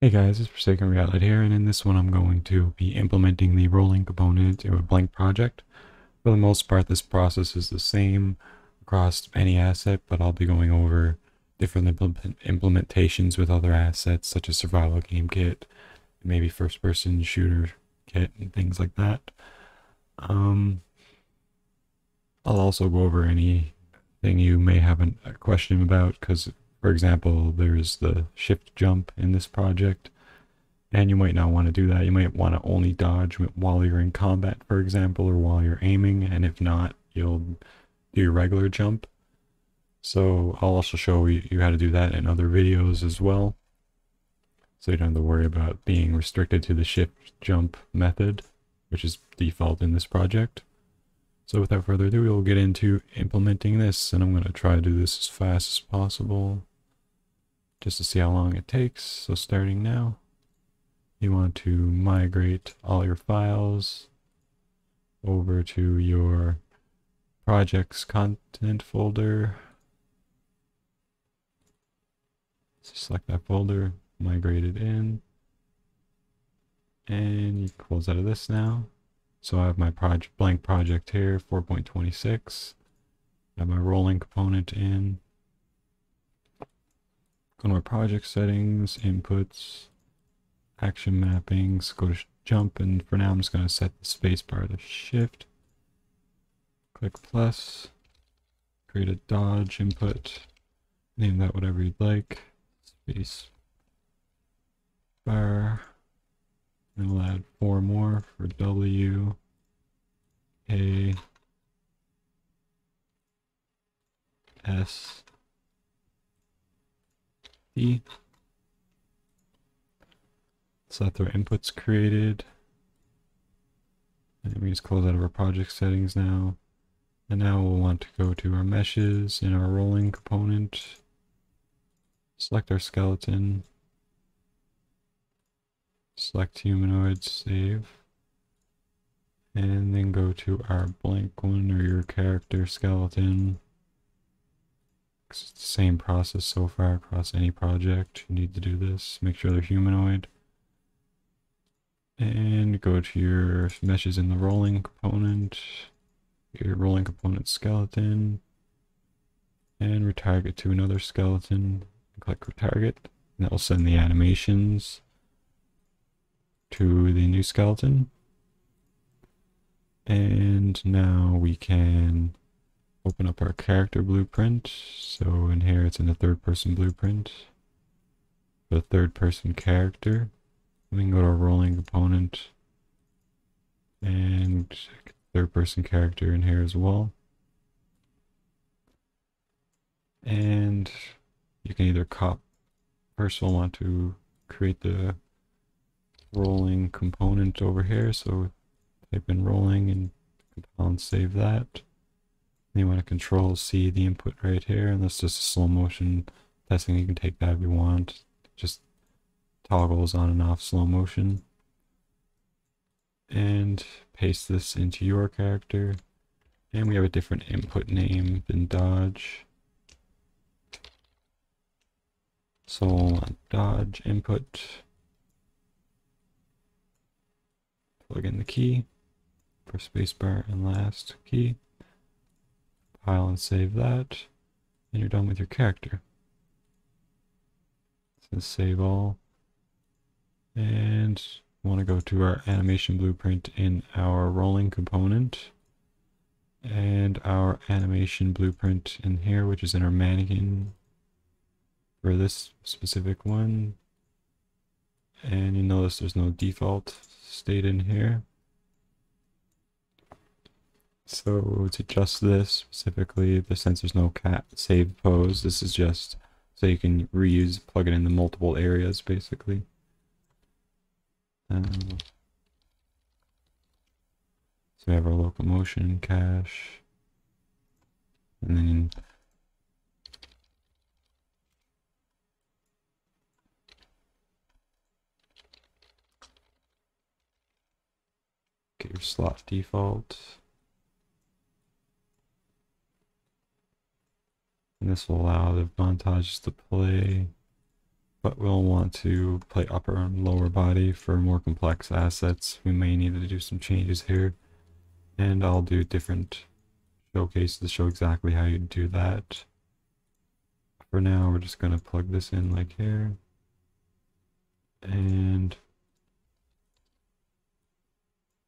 Hey guys, it's Forsaken Reality here, and in this one I'm going to be implementing the rolling component to a blank project. For the most part, this process is the same across any asset, but I'll be going over different implement implementations with other assets, such as survival game kit, maybe first-person shooter kit, and things like that. Um, I'll also go over anything you may have a question about, because for example, there's the shift jump in this project, and you might not want to do that. You might want to only dodge while you're in combat, for example, or while you're aiming, and if not, you'll do your regular jump. So I'll also show you how to do that in other videos as well. So you don't have to worry about being restricted to the shift jump method, which is default in this project. So without further ado, we'll get into implementing this, and I'm going to try to do this as fast as possible just to see how long it takes. So starting now, you want to migrate all your files over to your projects content folder. So select that folder, migrate it in, and you close out of this now. So I have my project blank project here, 4.26. I have my rolling component in. Go to my project settings, inputs, action mappings, go to jump, and for now I'm just going to set the spacebar to shift. Click plus, create a dodge input, name that whatever you'd like, space bar, and we'll add four more for W, A, S, T. So that's our inputs created. And we just close out of our project settings now. And now we'll want to go to our meshes in our rolling component. Select our skeleton. Select humanoid, save. And then go to our blank one or your character skeleton. Same process so far across any project. You need to do this. Make sure they're humanoid. And go to your meshes in the rolling component, your rolling component skeleton, and retarget to another skeleton. Click retarget, and that will send the animations to the new skeleton. And now we can open up our character blueprint. So in here it's in the third person blueprint. The third person character. We can go to our rolling component and third person character in here as well. And you can either cop first we'll want to create the rolling component over here. So type in rolling and compile and save that. You want to control C the input right here, and that's just a slow motion testing. You can take that if you want. Just toggles on and off slow motion. And paste this into your character. And we have a different input name than Dodge. So Dodge input. Plug in the key for spacebar and last key. And save that. And you're done with your character. So save all. And want to go to our animation blueprint in our rolling component. And our animation blueprint in here, which is in our mannequin for this specific one. And you notice there's no default state in here. So to adjust this specifically, the since there's no cat save pose, this is just so you can reuse, plug it into multiple areas basically. Um, so we have our locomotion cache, and then get your slot default. This will allow the montages to play but we'll want to play upper and lower body for more complex assets. We may need to do some changes here, and I'll do different showcases to show exactly how you do that. For now, we're just going to plug this in like here, and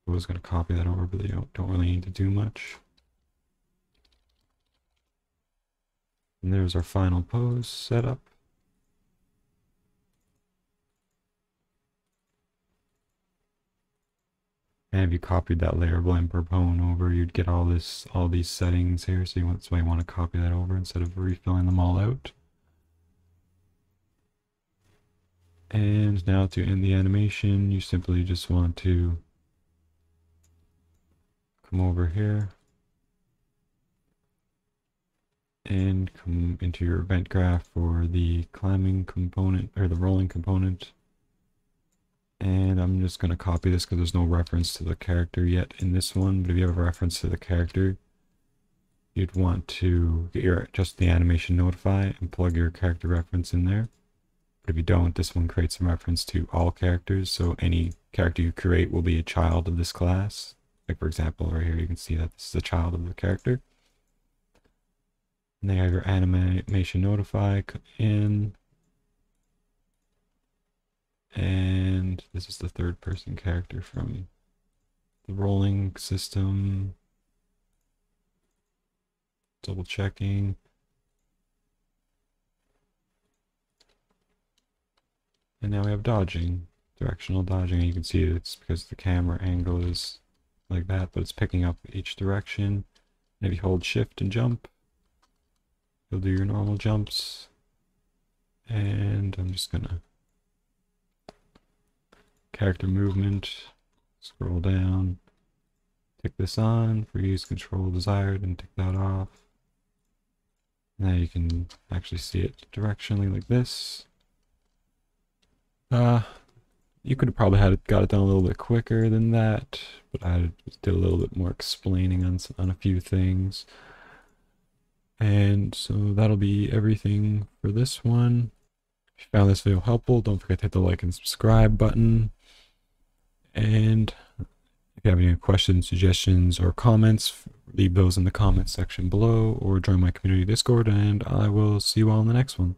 I was going to copy that over, but you don't, don't really need to do much. And there's our final pose setup. And if you copied that layer of bone over, you'd get all this, all these settings here. So you want, so you want to copy that over instead of refilling them all out. And now to end the animation, you simply just want to come over here and come into your event graph for the climbing component or the rolling component and I'm just going to copy this because there's no reference to the character yet in this one. But if you have a reference to the character, you'd want to get your just the animation notify and plug your character reference in there. But if you don't, this one creates a reference to all characters. So any character you create will be a child of this class. Like for example, right here, you can see that this is a child of the character. And then you have your animation notify in and this is the third person character from the rolling system. Double checking. And now we have dodging, directional dodging. You can see it's because the camera angle is like that, but it's picking up each direction. And if you hold shift and jump, you'll do your normal jumps. And I'm just gonna character movement, scroll down, tick this on, freeze, control desired, and tick that off. Now you can actually see it directionally like this. Uh, you could have probably had it, got it done a little bit quicker than that, but I did a little bit more explaining on, on a few things. And so that'll be everything for this one. If you found this video helpful, don't forget to hit the like and subscribe button. And if you have any questions, suggestions, or comments, leave those in the comments section below or join my community Discord, and I will see you all in the next one.